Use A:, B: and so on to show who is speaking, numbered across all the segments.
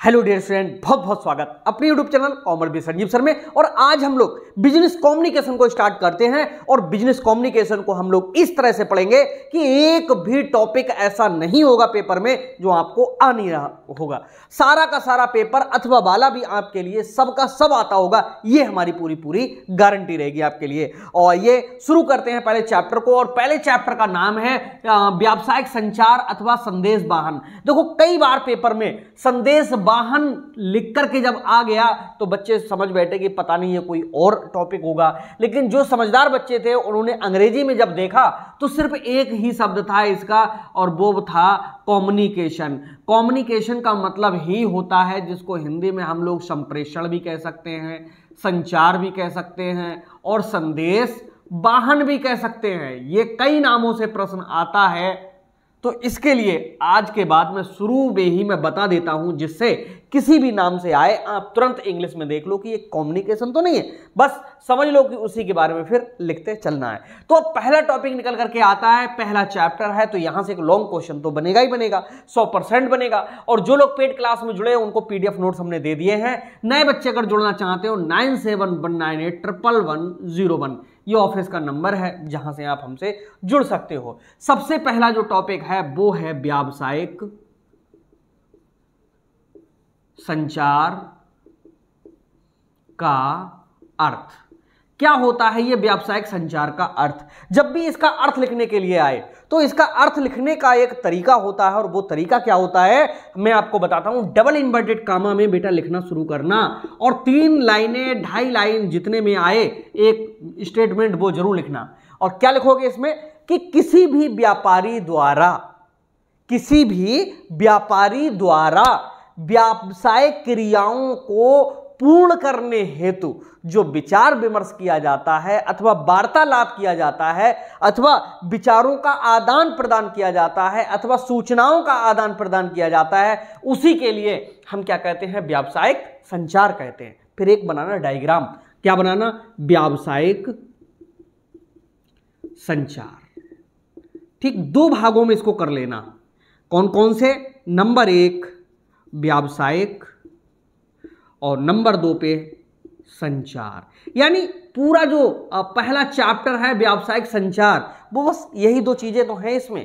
A: Hello dear friend, बहुत बहुत स्वागत। अपने YouTube channel comma B Sanjeev sir में, और आज हम लोग बिज़नेस कम्युनिकेशन को स्टार्ट करते हैं, और बिज़नेस कम्युनिकेशन को हम लोग इस तरह से पढ़ेंगे कि एक भी टॉपिक ऐसा नहीं होगा पेपर में जो आपको आ नहीं रहा होगा। सारा का सारा पेपर अथवा वाला भी आपके लिए, सबका सब आता होगा, ये हमारी पूरी पूरी गारंटी रहेगी आपके लिए। और ये शुरू करते हैं पहले चैप्टर को, और पहले चैप्टर का नाम है व्यावसायिक संचार अथवा संदेश वाहन। देखो, कई बार पेपर में संदेश वाहन लिख करके जब आ गया तो बच्चे समझ बैठे कि पता नहीं ये कोई और टॉपिक होगा। लेकिन जो समझदार बच्चे थे, उन्होंने अंग्रेज़ी में जब देखा तो सिर्फ़ एक ही शब्द था इसका, और वो था कम्युनिकेशन कम्युनिकेशन का मतलब ही होता है, जिसको हिंदी में हम लोग संप्रेषण भी कह सकते हैं, संचार भी कह सकते हैं, और संदेश वाहन भी कह सकते हैं। ये कई नामों से प्रश्न आता है। तो इसके लिए आज के बाद में शुरू में ही मैं बता देता हूँ जिससे किसी भी नाम से आए, आप तुरंत इंग्लिश में देख लो कि ये कम्युनिकेशन तो नहीं है। बस समझ लो कि उसी के बारे में फिर लिखते चलना है। तो पहला टॉपिक निकल करके आता है, पहला चैप्टर है तो यहाँ से एक लॉन्ग क्वेश्चन तो बनेगा ही बनेगा, सौ परसेंट बनेगा। और जो लोग पेड क्लास में जुड़े उनको पीडीएफ नोट्स हमने दे दिए हैं। नए बच्चे अगर जुड़ना चाहते हो nine seven one nine eight triple one zero one ये ऑफ़िस का नंबर है जहाँ से आप हमसे जुड़ सकते हो। सबसे पहला जो टॉपिक है, वो है व्यावसायिक संचार का अर्थ। क्या होता है ये व्यावसायिक संचार का अर्थ? जब भी इसका अर्थ लिखने के लिए आए तो इसका अर्थ लिखने का एक तरीका होता है और वो तरीका क्या होता है? मैं आपको बताता हूँ। डबल इन्वर्टेड कामा में बेटा लिखना शुरू करना। और तीन लाइनें, ढाई लाइन जितने में आए, एक स्टेटमेंट वो ज़रूर लिखना। और क्या लिखोगे इसमें? कि किसी भी व्यापारी द्वारा, किसी भी व्यापारी द्वारा, व्यावसायिक क्रियाओं को पूर्ण करने हेतु जो विचार विमर्श किया जाता है अथवा वार्तालाप किया जाता है अथवा विचारों का आदान प्रदान किया जाता है अथवा सूचनाओं का आदान प्रदान किया जाता है, उसी के लिए हम क्या कहते हैं? व्यावसायिक संचार कहते हैं। फिर एक बनाना डायग्राम। क्या बनाना? व्यावसायिक संचार। ठीक दो भागों में इसको कर लेना। कौन कौन से? नंबर एक, व्यावसायिक और नंबर दो पे संचार। यानी पूरा जो पहला चैप्टर है व्यावसायिक संचार, वो बस यही दो चीज़ें तो हैं इसमें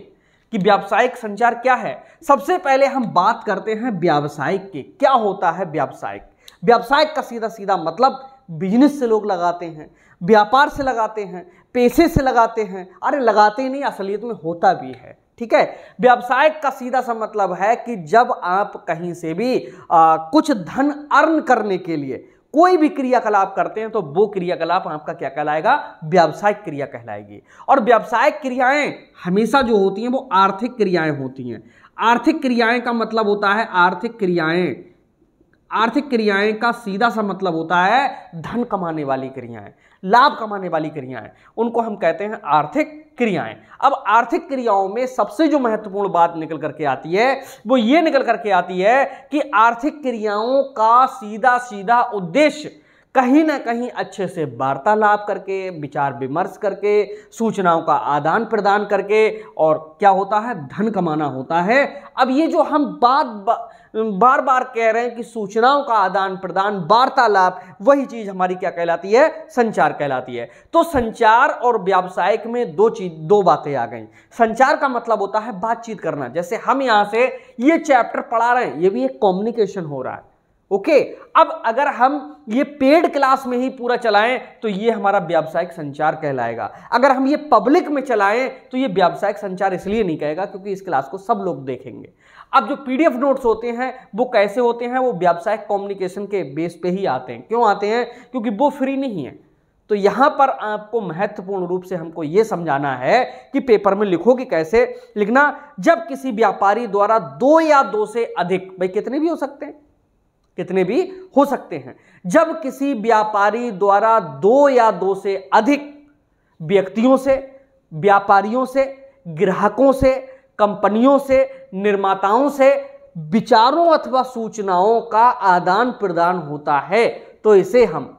A: कि व्यावसायिक संचार क्या है। सबसे पहले हम बात करते हैं व्यावसायिक के। क्या होता है व्यावसायिक? व्यावसायिक का सीधा सीधा मतलब बिज़नेस से लोग लगाते हैं, व्यापार से लगाते हैं, पैसे से लगाते हैं। अरे, लगाते नहीं, असलियत में होता भी है। ठीक है? व्यवसाय का सीधा सा मतलब है कि जब आप कहीं से भी आ, कुछ धन अर्न करने के लिए कोई भी क्रियाकलाप करते हैं तो वो क्रियाकलाप आपका क्या कहलाएगा? व्यावसायिक क्रिया कहलाएगी। और व्यावसायिक क्रियाएँ हमेशा जो होती हैं वो आर्थिक क्रियाएँ होती हैं। आर्थिक क्रियाएँ का मतलब होता है आर्थिक क्रियाएँ। आर्थिक क्रियाएँ का सीधा सा मतलब होता है धन कमाने वाली क्रियाएँ लाभ कमाने वाली क्रियाएँ। उनको हम कहते हैं आर्थिक क्रियाएँ। अब आर्थिक क्रियाओं में सबसे जो महत्वपूर्ण बात निकल करके आती है, वो ये निकल करके आती है कि आर्थिक क्रियाओं का सीधा सीधा उद्देश्य कहीं ना कहीं अच्छे से वार्तालाप करके, विचार विमर्श करके, सूचनाओं का आदान प्रदान करके और क्या होता है? धन कमाना होता है। अब ये जो हम बात बार बार कह रहे हैं कि सूचनाओं का आदान प्रदान, वार्तालाप, वही चीज़ हमारी क्या कहलाती है? संचार कहलाती है। तो संचार और व्यावसायिक में दो चीज़, दो बातें आ गई। संचार का मतलब होता है बातचीत करना। जैसे हम यहाँ से ये चैप्टर पढ़ा रहे हैं, ये भी एक कम्युनिकेशन हो रहा है। ओके? अब अगर हम ये पेड क्लास में ही पूरा चलाएँ तो ये हमारा व्यावसायिक संचार कहलाएगा। अगर हम ये पब्लिक में चलाएँ तो ये व्यावसायिक संचार इसलिए नहीं कहेगा क्योंकि इस क्लास को सब लोग देखेंगे। अब जो पीडीएफ नोट्स होते हैं, वो कैसे होते हैं, वो व्यावसायिक कम्युनिकेशन के बेस पे ही आते हैं। क्यों आते हैं? क्योंकि वो फ्री नहीं है। तो यहाँ पर आपको महत्वपूर्ण रूप से हमको यह समझाना है कि पेपर में लिखोगे कैसे लिखना। जब किसी व्यापारी द्वारा दो या दो से अधिक, भाई कितने भी हो सकते हैं। कितने भी हो सकते हैं। जब किसी व्यापारी द्वारा दो या दो से अधिक व्यक्तियों से, व्यापारियों से, ग्राहकों से, कंपनियों से, निर्माताओं से विचारों अथवा सूचनाओं का आदान प्रदान होता है तो इसे हम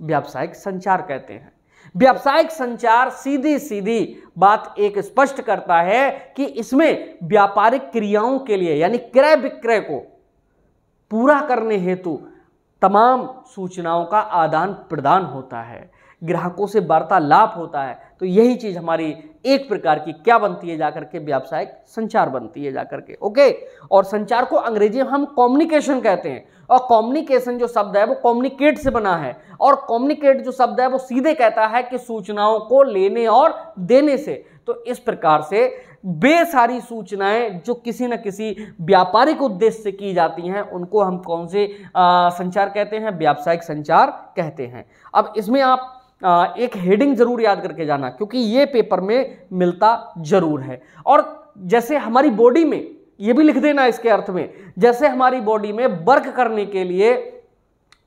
A: व्यावसायिक संचार कहते हैं। व्यावसायिक संचार सीधी सीधी बात एक स्पष्ट करता है कि इसमें व्यापारिक क्रियाओं के लिए, यानी क्रय विक्रय को पूरा करने हेतु तमाम सूचनाओं का आदान प्रदान होता है। ग्राहकों से वार्तालाप होता है। तो यही चीज़ हमारी एक प्रकार की क्या बनती है जाकर के व्यावसायिक संचार बनती है जाकर के, ओके? और संचार को अंग्रेज़ी में हम कम्युनिकेशन कहते हैं। और कम्युनिकेशन जो शब्द है वो कम्युनिकेट से बना है। और कम्युनिकेट जो शब्द है वो सीधे कहता है कि सूचनाओं को लेने और देने से। तो इस प्रकार से बे सारी सूचनाएँ जो किसी न किसी व्यापारिक उद्देश्य से की जाती हैं उनको हम कौन से आ, संचार कहते हैं? व्यावसायिक संचार कहते हैं। अब इसमें आप आ, एक हेडिंग ज़रूर याद करके जाना क्योंकि ये पेपर में मिलता ज़रूर है। और जैसे हमारी बॉडी में ये भी लिख देना इसके अर्थ में जैसे हमारी बॉडी में वर्क करने के लिए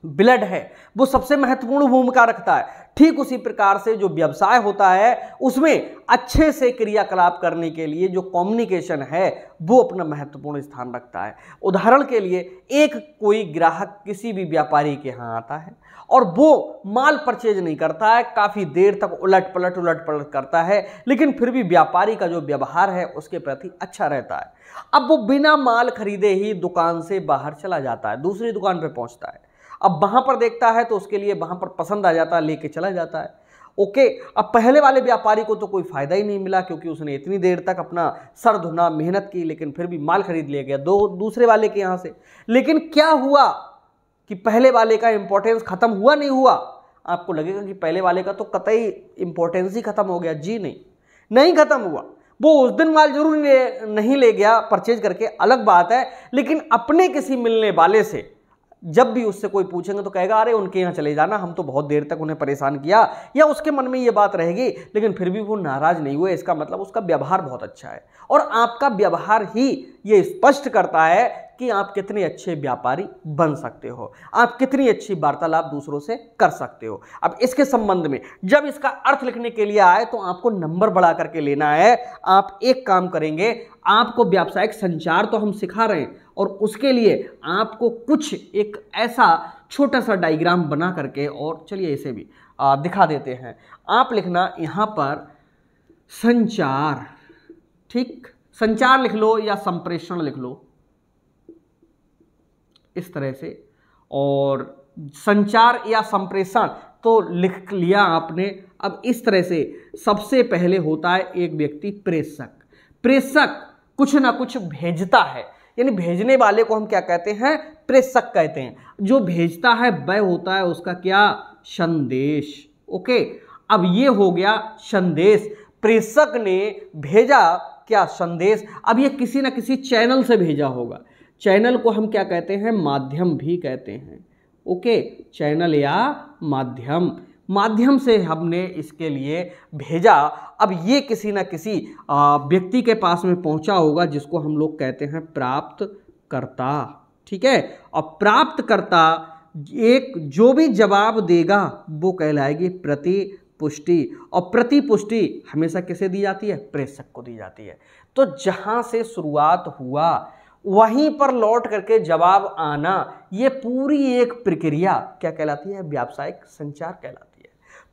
A: ब्लड है, वो सबसे महत्वपूर्ण भूमिका रखता है। ठीक उसी प्रकार से जो व्यवसाय होता है, उसमें अच्छे से क्रियाकलाप करने के लिए जो कम्युनिकेशन है, वो अपना महत्वपूर्ण स्थान रखता है। उदाहरण के लिए, एक कोई ग्राहक किसी भी व्यापारी के यहाँ आता है और वो माल परचेज नहीं करता है, काफ़ी देर तक उलट पलट उलट पलट करता है, लेकिन फिर भी व्यापारी का जो व्यवहार है, उसके प्रति अच्छा रहता है। अब वो बिना माल खरीदे ही दुकान से बाहर चला जाता है, दूसरी दुकान पर पहुँचता है। अब वहाँ पर देखता है तो उसके लिए वहाँ पर पसंद आ जाता है, लेके चला जाता है। ओके, अब पहले वाले व्यापारी को तो कोई फ़ायदा ही नहीं मिला क्योंकि उसने इतनी देर तक अपना सर धुना, मेहनत की, लेकिन फिर भी माल खरीद लिया गया दो, दूसरे वाले के यहाँ से। लेकिन क्या हुआ कि पहले वाले का इंपॉर्टेंस खत्म हुआ नहीं हुआ? आपको लगेगा कि पहले वाले का तो कतई इंपॉर्टेंस ही खत्म हो गया। जी नहीं नहीं खत्म हुआ। वो उस दिन माल ज़रूर नहीं ले गया परचेज करके, अलग बात है, लेकिन अपने किसी मिलने वाले से जब भी उससे कोई पूछेंगे तो कहेगा, अरे, उनके यहाँ चले जाना, हम तो बहुत देर तक उन्हें परेशान किया। या उसके मन में ये बात रहेगी, लेकिन फिर भी वो नाराज़ नहीं हुए, इसका मतलब उसका व्यवहार बहुत अच्छा है। और आपका व्यवहार ही ये स्पष्ट करता है कि आप कितने अच्छे व्यापारी बन सकते हो। आप कितनी अच्छी वार्तालाप दूसरों से कर सकते हो। अब इसके संबंध में जब इसका अर्थ लिखने के लिए आए तो आपको नंबर बढ़ा करके लेना है। आप एक काम करेंगे आपको व्यावसायिक संचार तो हम सिखा रहे हैं और उसके लिए आपको कुछ एक ऐसा छोटा सा डायग्राम बना करके और चलिए इसे भी आ, दिखा देते हैं। आप लिखना यहाँ पर संचार ठीक? संचार लिख लो या संप्रेषण लिख लो। इस तरह से। और संचार या संप्रेषण तो लिख लिया आपने। अब इस तरह से सबसे पहले होता है एक व्यक्ति प्रेषक। प्रेषक कुछ ना कुछ भेजता है। यानी भेजने वाले को हम क्या कहते हैं? प्रेषक कहते हैं। जो भेजता है, वह होता है उसका क्या? संदेश। ओके? अब ये हो गया संदेश। प्रेषक ने भेजा क्या संदेश? अब ये किसी ना किसी चैनल से भेजा होगा। चैनल को हम क्या कहते हैं? माध्यम भी कहते हैं। ओके, चैनल या माध्यम। माध्यम से हमने इसके लिए भेजा। अब ये किसी न किसी व्यक्ति के पास में पहुँचा होगा, जिसको हम लोग कहते हैं प्राप्त करता ठीक है? और प्राप्त करता एक जो भी जवाब देगा, वो कहलाएगी प्रति पुष्टि और प्रति पुष्टि हमेशा किसे दी जाती है? प्रेषक को दी जाती है। तो जहाँ से शुरुआत हुआ, वहीं पर लौट करके जवाब आना, ये पूरी एक प्रक्रिया क्या कहलाती है? व्यावसायिक संचार कहलाती है।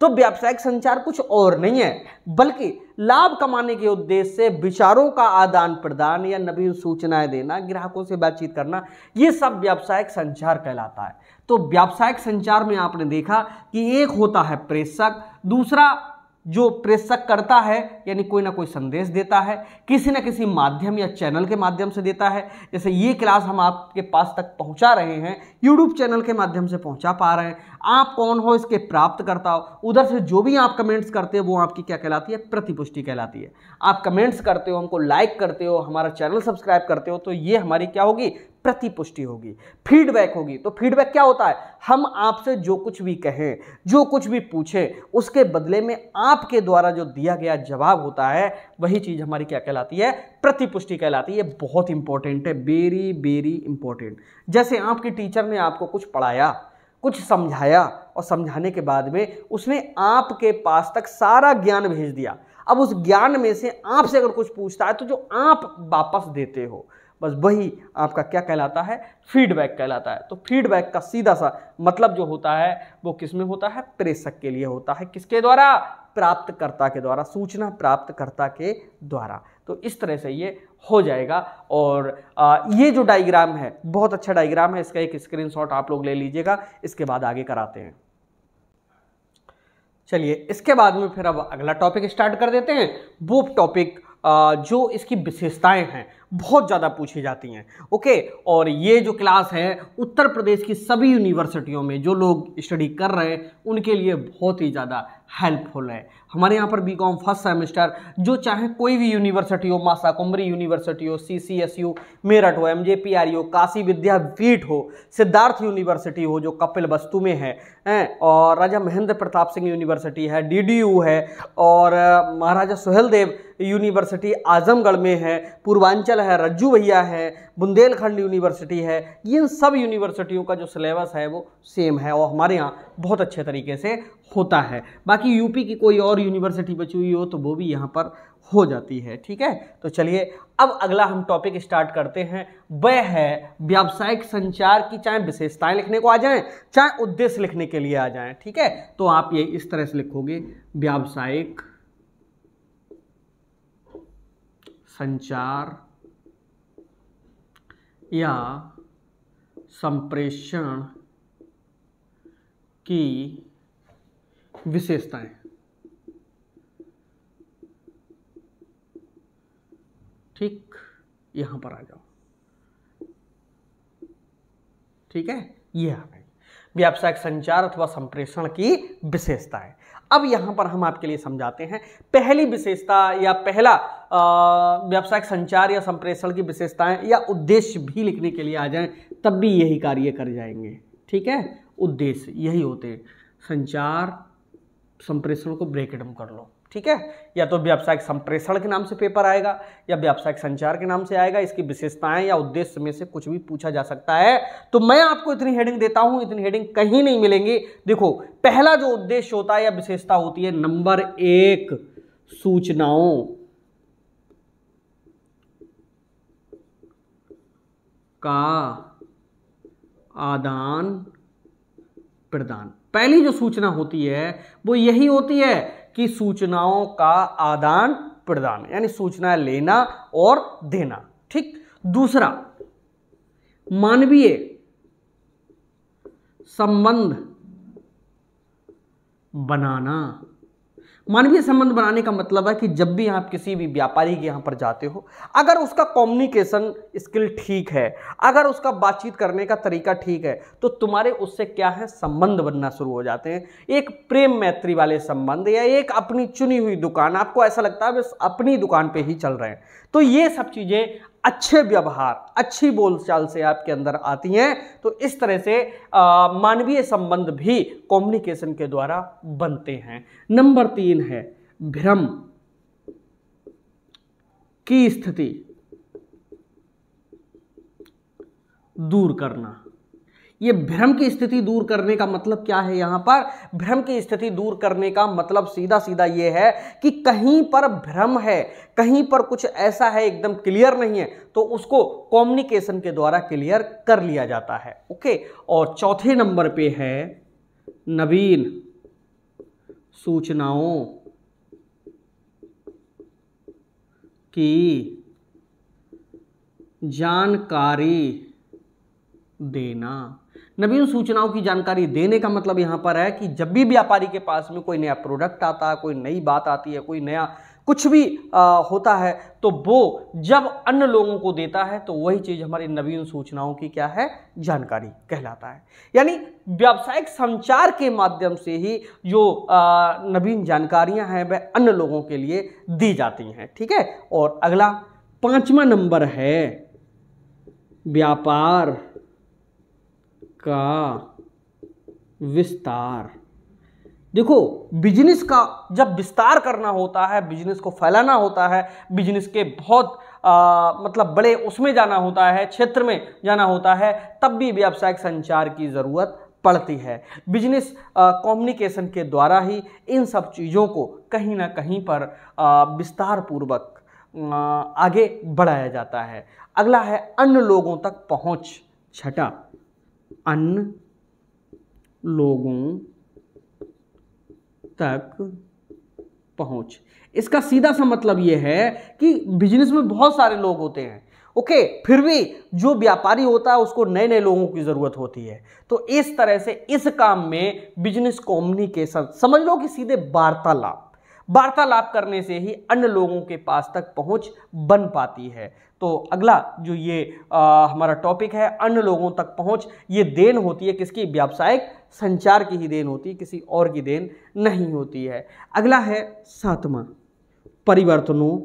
A: तो व्यावसायिक संचार कुछ और नहीं है, बल्कि लाभ कमाने के उद्देश्य से विचारों का आदान प्रदान या नवीन सूचनाएँ देना, ग्राहकों से बातचीत करना, ये सब व्यावसायिक संचार कहलाता है। तो व्यावसायिक संचार में आपने देखा कि एक होता है प्रेषक, दूसरा जो प्रेषक करता है, यानी कोई ना कोई संदेश देता है, किसी न किसी माध्यम या चैनल के माध्यम से देता है। जैसे ये क्लास हम आपके पास तक पहुँचा रहे हैं यूट्यूब चैनल के माध्यम से पहुँचा पा रहे हैं। आप कौन हो, इसके प्राप्त करता हो, उधर से जो भी आप कमेंट्स करते हो, वो आपकी क्या कहलाती है? प्रतिपुष्टि कहलाती है। आप कमेंट्स करते हो, हमको लाइक करते हो, हमारा चैनल सब्सक्राइब करते हो तो ये हमारी क्या होगी? प्रतिपुष्टि होगी फीडबैक होगी। तो फीडबैक क्या होता है? हम आपसे जो कुछ भी कहें, जो कुछ भी पूछें, उसके बदले में आपके द्वारा जो दिया गया जवाब होता है, वही चीज़ हमारी क्या कहलाती है? प्रतिपुष्टि कहलाती है। बहुत इंपॉर्टेंट है वेरी वेरी इंपॉर्टेंट जैसे आपके टीचर ने आपको कुछ पढ़ाया, कुछ समझाया, और समझाने के बाद में उसने आपके पास तक सारा ज्ञान भेज दिया। अब उस ज्ञान में से आपसे अगर कुछ पूछता है तो जो आप वापस देते हो बस वही आपका क्या कहलाता है? फीडबैक कहलाता है। तो फीडबैक का सीधा सा मतलब जो होता है, वो किसमें होता है? प्रेषक के लिए होता है। किसके द्वारा? प्राप्तकर्ता के द्वारा, सूचना प्राप्तकर्ता के द्वारा। तो इस तरह से ये हो जाएगा और ये जो डायग्राम है, बहुत अच्छा डायग्राम है। इसका एक स्क्रीनशॉट आप लोग ले लीजिएगा। इसके बाद आगे कराते हैं। चलिए, इसके बाद में फिर अब अगला टॉपिक स्टार्ट कर देते हैं। वो टॉपिक जो इसकी विशेषताएँ हैं बहुत ज़्यादा पूछी जाती हैं। ओके? और ये जो क्लास है, उत्तर प्रदेश की सभी यूनिवर्सिटियों में जो लोग स्टडी कर रहे हैं, उनके लिए बहुत ही ज़्यादा हेल्पफुल है। हमारे यहाँ पर बी कॉम फ़र्स्ट सेमेस्टर, जो चाहे कोई भी यूनिवर्सिटी हो मासा कुमरी यूनिवर्सिटी हो C C S U Meerut हो एम जे पी आर हो, काशी विद्यापीठ हो, सिद्धार्थ यूनिवर्सिटी हो, जो कपिल वस्तु में है, हैं, और राजा महेंद्र प्रताप सिंह यूनिवर्सिटी है डी डी यू है, और महाराजा सुहेल देव यूनिवर्सिटी आजमगढ़ में है, पूर्वांचल है, रज्जू भैया है, बुंदेलखंड यूनिवर्सिटी है, इन सब यूनिवर्सिटियों का जो सिलेबस है वो सेम है और हमारे यहाँ बहुत अच्छे तरीके से होता है। बाकी यूपी की कोई और यूनिवर्सिटी बची हुई हो तो वो भी यहाँ पर हो जाती है, ठीक है? तो चलिए, अब अगला हम टॉपिक स्टार्ट करते हैं। वह है व्यावसायिक संचार की चाहे विशेषताएँ लिखने को आ जाएँ, चाहे उद्देश्य लिखने के लिए आ जाएँ, ठीक है? तो आप ये इस तरह से लिखोगे, व्यावसायिक संचार या संप्रेषण की विशेषताएँ। ठीक यहाँ पर आ जाओ। ठीक है? ये आ व्यावसायिक संचार अथवा संप्रेषण की विशेषताएँ अब यहाँ पर हम आपके लिए समझाते हैं, पहली विशेषता या पहला व्यावसायिक संचार या संप्रेषण की विशेषताएँ या उद्देश्य भी लिखने के लिए आ जाएँ, तब भी यही कार्य कर जाएँगे। ठीक है? उद्देश्य यही होते हैं। संचार, संप्रेषण को ब्रेकडम कर लो। ठीक है? या तो व्यावसायिक संप्रेषण के नाम से पेपर आएगा, या व्यावसायिक संचार के नाम से आएगा, इसकी विशेषताएँ या उद्देश्य में से कुछ भी पूछा जा सकता है। तो मैं आपको इतनी हेडिंग देता हूँ, इतनी हेडिंग कहीं नहीं मिलेंगी। देखो, पहला जो उद्देश्य होता है या विशेषता होती है, नंबर एक, सूचनाओं। का आदान प्रदान पहली जो सूचना होती है, वो यही होती है कि सूचनाओं का आदान प्रदान, यानी सूचना लेना और देना। ठीक? दूसरा, मानवीय संबंध बनाना। मानवीय संबंध बनाने का मतलब है कि जब भी आप किसी भी व्यापारी के यहाँ पर जाते हो, अगर उसका कम्युनिकेशन स्किल ठीक है, अगर उसका बातचीत करने का तरीका ठीक है तो तुम्हारे उससे क्या है? संबंध बनना शुरू हो जाते हैं। एक प्रेम मैत्री वाले संबंध या एक अपनी चुनी हुई दुकान, आपको ऐसा लगता है बस अपनी दुकान पर ही चल रहे हैं। तो ये सब चीज़ें अच्छे व्यवहार, अच्छी बोलचाल से आपके अंदर आती हैं तो इस तरह से मानवीय संबंध भी कम्युनिकेशन के द्वारा बनते हैं। नंबर तीन है, भ्रम की स्थिति दूर करना। ये भ्रम की स्थिति दूर करने का मतलब क्या है यहाँ पर? भ्रम की स्थिति दूर करने का मतलब सीधा सीधा ये है कि कहीं पर भ्रम है, कहीं पर कुछ ऐसा है एकदम क्लियर नहीं है तो उसको कम्युनिकेशन के द्वारा क्लियर कर लिया जाता है। ओके? और चौथे नंबर पे है नवीन सूचनाओं की जानकारी देना। नवीन सूचनाओं की जानकारी देने का मतलब यहाँ पर है कि जब भी व्यापारी के पास में कोई नया प्रोडक्ट आता है कोई नई बात आती है कोई नया कुछ भी आ, होता है तो वो जब अन्य लोगों को देता है तो वही चीज़ हमारी नवीन सूचनाओं की क्या है? जानकारी कहलाता है। यानी व्यावसायिक संचार के माध्यम से ही जो नवीन जानकारियाँ हैं वह अन्य लोगों के लिए दी जाती हैं ठीक है? और अगला पांचवा नंबर है व्यापार। का विस्तार। देखो बिज़नेस का जब विस्तार करना होता है बिज़नेस को फैलाना होता है बिज़नेस के बहुत आ, मतलब बड़े उसमें जाना होता है क्षेत्र में जाना होता है तब भी व्यावसायिक संचार की ज़रूरत पड़ती है। बिज़नेस कम्युनिकेशन के द्वारा ही इन सब चीज़ों को कहीं ना कहीं पर विस्तार पूर्वक आगे बढ़ाया जाता है। अगला है अन्य लोगों तक पहुँच छठा अन्य लोगों तक पहुँच। इसका सीधा सा मतलब यह है कि बिज़नेस में बहुत सारे लोग होते हैं। ओके फिर भी जो व्यापारी होता है, उसको नए नए लोगों की ज़रूरत होती है। तो इस तरह से इस काम में बिज़नेस कम्युनिकेशन समझ लो कि सीधे वार्तालाप। वार्तालाप करने से ही अन्य लोगों के पास तक पहुँच बन पाती है। तो अगला जो ये आ, हमारा टॉपिक है अन्य लोगों तक पहुँच ये देन होती है किसकी? व्यावसायिक संचार की ही देन होती है किसी और की देन नहीं होती है। अगला है सातवां परिवर्तनों।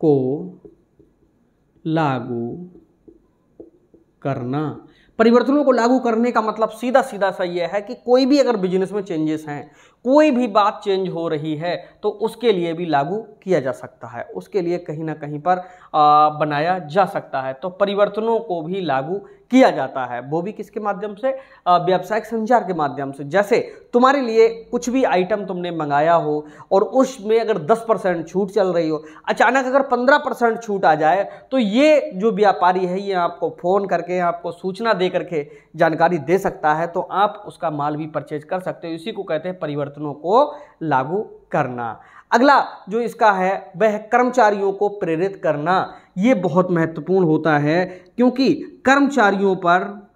A: को लागू करना। परिवर्तनों को लागू करने का मतलब सीधा सीधा सा यह है कि कोई भी अगर बिज़नेस में चेंजेस हैं कोई भी बात चेंज हो रही है तो उसके लिए भी लागू किया जा सकता है। उसके लिए कहीं ना कहीं पर आ, बनाया जा सकता है। तो परिवर्तनों को भी लागू किया जाता है। वो भी किसके माध्यम से? व्यावसायिक संचार के माध्यम से। जैसे तुम्हारे लिए कुछ भी आइटम तुमने मंगाया हो और उसमें अगर 10 परसेंट छूट चल रही हो अचानक अगर 15 परसेंट छूट आ जाए तो ये जो व्यापारी है ये आपको फ़ोन करके आपको सूचना दे करके जानकारी दे सकता है। तो आप उसका माल भी परचेज कर सकते हो। इसी को कहते हैं परिवर्तनों। को लागू करना। अगला जो इसका है, वह कर्मचारियों को प्रेरित करना। ये बहुत महत्वपूर्ण होता है, क्योंकि कर्मचारियों पर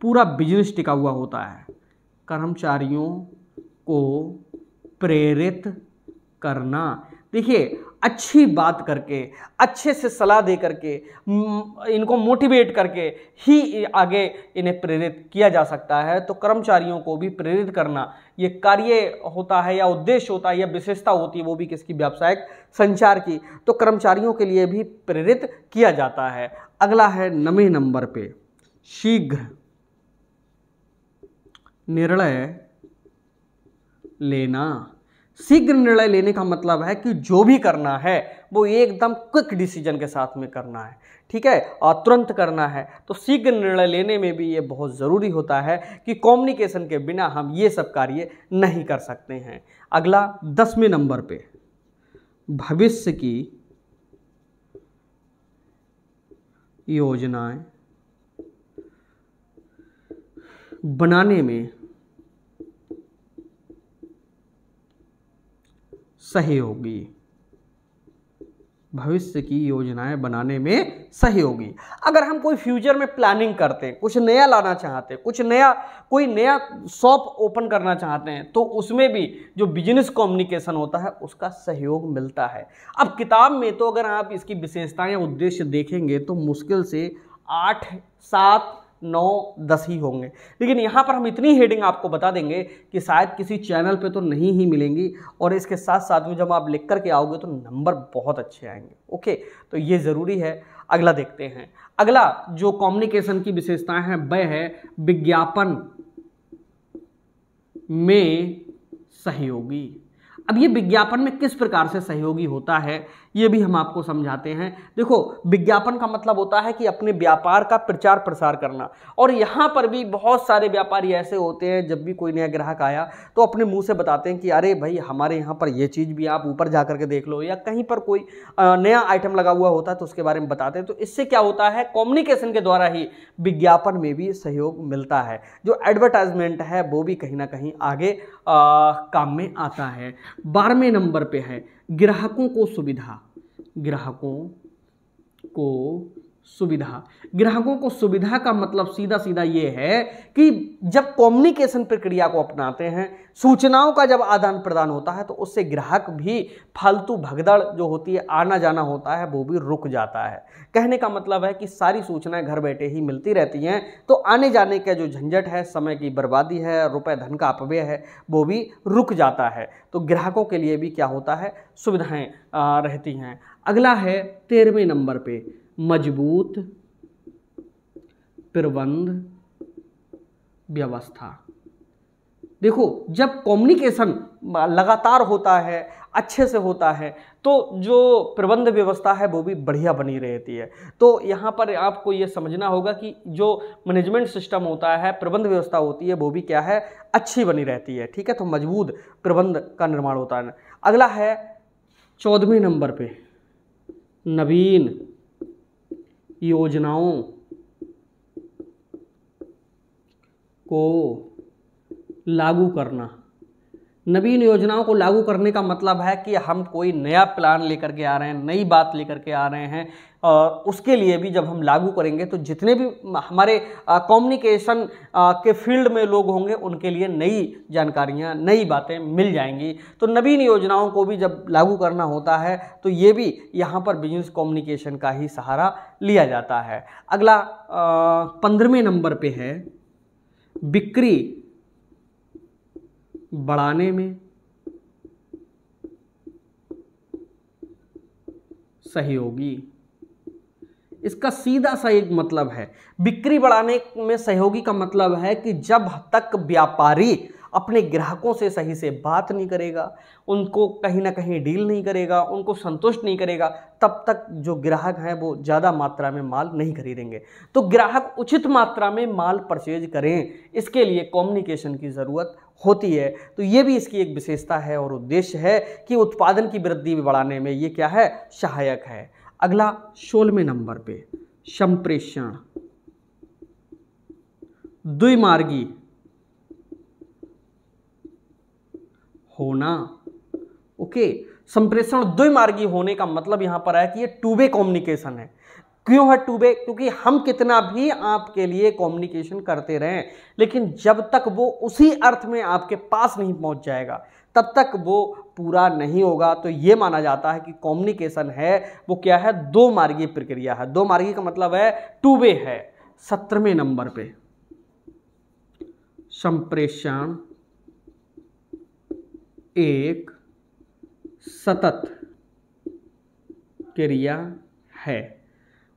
A: पूरा बिज़नेस टिका हुआ होता है। कर्मचारियों को प्रेरित करना। देखिए अच्छी बात करके, अच्छे से सलाह दे करके इनको मोटिवेट करके ही आगे इन्हें प्रेरित किया जा सकता है। तो कर्मचारियों को भी प्रेरित करना, ये कार्य होता है या उद्देश्य होता है या विशेषता होती है, वो भी किसकी, व्यावसायिक संचार की तो कर्मचारियों के लिए भी प्रेरित किया जाता है। अगला है नवे नंबर पे, शीघ्र निर्णय लेना। शीघ्र निर्णय लेने का मतलब है कि जो भी करना है, वो एकदम क्विक डिसीज़न के साथ में करना है, ठीक है? और तुरंत करना है। तो शीघ्र निर्णय लेने में भी ये बहुत ज़रूरी होता है कि कम्युनिकेशन के बिना हम ये सब कार्य नहीं कर सकते हैं। अगला, दसवें नंबर पे। भविष्य की योजनाएँ बनाने में सहयोगी। भविष्य की योजनाएँ बनाने में सहयोगी। अगर हम कोई फ्यूचर में प्लानिंग करते हैं, कुछ नया लाना चाहते हैं, कुछ नया, कोई नया शॉप ओपन करना चाहते हैं तो उसमें भी जो बिज़नेस कम्युनिकेशन होता है, उसका सहयोग मिलता है। अब किताब में तो अगर आप इसकी विशेषताएँ, उद्देश्य देखेंगे तो मुश्किल से आठ, सात नौ, दस ही होंगे। लेकिन यहाँ पर हम इतनी हेडिंग आपको बता देंगे कि शायद किसी चैनल पे तो नहीं ही मिलेंगी और इसके साथ साथ में जब आप लिख करके आओगे तो नंबर बहुत अच्छे आएँगे। ओके तो ये ज़रूरी है। अगला देखते हैं। अगला, जो कम्युनिकेशन की विशेषताएँ हैं, वह है विज्ञापन में सहयोगी। अब ये विज्ञापन में किस प्रकार से सहयोगी होता है? ये भी हम आपको समझाते हैं। देखो विज्ञापन का मतलब होता है कि अपने व्यापार का प्रचार प्रसार करना। और यहाँ पर भी बहुत सारे व्यापारी ऐसे होते हैं जब भी कोई नया ग्राहक आया तो अपने मुँह से बताते हैं कि अरे भाई हमारे यहाँ पर ये चीज़ भी आप ऊपर जा करके देख लो। या कहीं पर कोई नया आइटम लगा हुआ होता है तो उसके बारे में बताते हैं। तो इससे क्या होता है कम्युनिकेशन के द्वारा ही विज्ञापन में भी सहयोग मिलता है। जो एडवर्टाइजमेंट है वो भी कहीं ना कहीं आगे आ, काम में आता है। बारहवें नंबर पे है ग्राहकों को सुविधा। ग्राहकों को सुविधा। ग्राहकों को सुविधा का मतलब सीधा सीधा ये है कि जब कम्युनिकेशन प्रक्रिया को अपनाते हैं, सूचनाओं का जब आदान प्रदान होता है तो उससे ग्राहक भी फालतू भगदड़ जो होती है, आना जाना होता है, वो भी रुक जाता है। कहने का मतलब है कि सारी सूचनाएँ घर बैठे ही मिलती रहती हैं तो आने जाने का जो झंझट है, समय की बर्बादी है, रुपए धन का अपव्यय है, वो भी रुक जाता है। तो ग्राहकों के लिए भी क्या होता है? सुविधाएँ रहती हैं। अगला है तेरहवें नंबर पे, मज़बूत, प्रबंध, व्यवस्था। देखो, जब कम्युनिकेशन लगातार होता है, अच्छे से होता है तो जो प्रबंध व्यवस्था है वो भी बढ़िया बनी रहती है। तो यहाँ पर आपको ये समझना होगा कि जो मैनेजमेंट सिस्टम होता है, प्रबंध व्यवस्था होती है, वो भी क्या है, अच्छी बनी रहती है, ठीक है? तो मज़बूत प्रबंध का निर्माण होता है। अगला है चौदहवें नंबर पे नवीन योजनाओं को लागू करना। नवीन योजनाओं को लागू करने का मतलब है कि हम कोई नया प्लान लेकर के आ रहे हैं, नई बात लेकर के आ रहे हैं उसके लिए भी जब हम लागू करेंगे तो जितने भी हमारे कम्युनिकेशन के फ़ील्ड में लोग होंगे, उनके लिए नई जानकारियाँ, नई बातें मिल जाएँगी। तो नवीन योजनाओं को भी जब लागू करना होता है तो ये भी यहाँ पर बिज़नेस कम्युनिकेशन का ही सहारा लिया जाता है। अगला पंद्रहवें नंबर पे है, बिक्री बढ़ाने में सहयोगी। इसका सीधा सा एक मतलब है। बिक्री बढ़ाने में सहयोगी का मतलब है कि जब तक व्यापारी अपने ग्राहकों से सही से बात नहीं करेगा, उनको कहीं ना कहीं डील नहीं करेगा, उनको संतुष्ट नहीं करेगा, तब तक जो ग्राहक हैं वो ज़्यादा मात्रा में माल नहीं खरीदेंगे। तो ग्राहक उचित मात्रा में माल परचेज करें, इसके लिए कम्युनिकेशन की ज़रूरत होती है। तो ये भी इसकी एक विशेषता है और उद्देश्य है कि उत्पादन की वृद्धि बढ़ाने में ये क्या है? सहायक है। अगला सोलहवें नंबर पे संप्रेषण द्विमार्गी। होना। ओके, संप्रेषण द्विमार्गी होने का मतलब यहाँ पर है कि ये टू वे कम्युनिकेशन है। क्यों है टू वे क्योंकि हम कितना भी आपके लिए कम्युनिकेशन करते रहें, लेकिन जब तक वो उसी अर्थ में आपके पास नहीं पहुँच जाएगा, तब तक वो पूरा नहीं होगा तो ये माना जाता है कि कम्युनिकेशन है, वो क्या है? दो मार्गी प्रक्रिया है। दो मार्गी का मतलब है टू वे है, सत्रहवें नंबर पे। संप्रेषण, एक, सतत क्रिया है।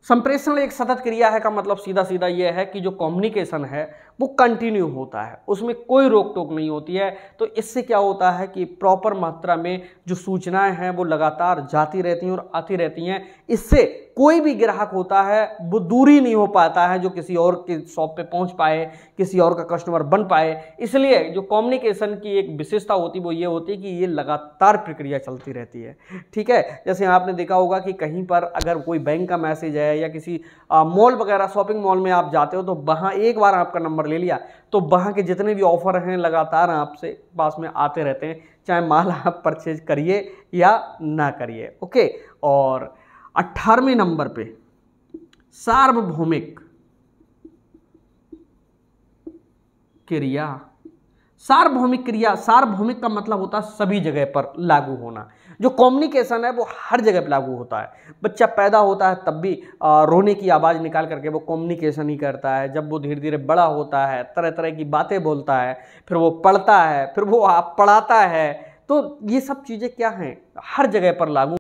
A: संप्रेषण एक सतत क्रिया है का मतलब सीधा सीधा यह है कि जो कम्युनिकेशन है वो कंटिन्यू होता है। उसमें कोई रोक टोक नहीं होती है। तो इससे क्या होता है कि प्रॉपर मात्रा में जो सूचनाएँ हैं, वो लगातार जाती रहती हैं और आती रहती हैं। इससे कोई भी ग्राहक होता है, वो दूरी नहीं हो पाता है जो किसी और के शॉप पे पहुँच पाए, किसी और का कस्टमर बन पाए। इसलिए जो कम्युनिकेशन की एक विशेषता होती, वो ये होती है कि ये लगातार प्रक्रिया चलती रहती है। ठीक है? जैसे आपने देखा होगा कि कहीं पर अगर कोई बैंक का मैसेज है या किसी मॉल वगैरह शॉपिंग मॉल में आप जाते हो तो वहाँ एक बार आपका नंबर ले लिया तो वहाँ के जितने भी ऑफ़र हैं लगातार आपसे पास में आते रहते हैं, चाहे माल आप परचेज करिए या ना करिए, ओके? और अट्ठारहवें नंबर पे सार्वभौमिक क्रिया सार्वभौमिक क्रिया, सार्वभौमिक का मतलब होता है सभी जगह पर लागू होना। जो कम्युनिकेशन है, वो हर जगह पर लागू होता है। बच्चा पैदा होता है, तब भी रोने की आवाज़ निकाल करके वो कम्युनिकेशन ही करता है। जब वो धीरे धीरे बड़ा होता है तरह तरह की बातें बोलता है, फिर वो पढ़ता है, फिर वो आप पढ़ाता है तो ये सब चीज़ें क्या हैं? हर जगह पर लागू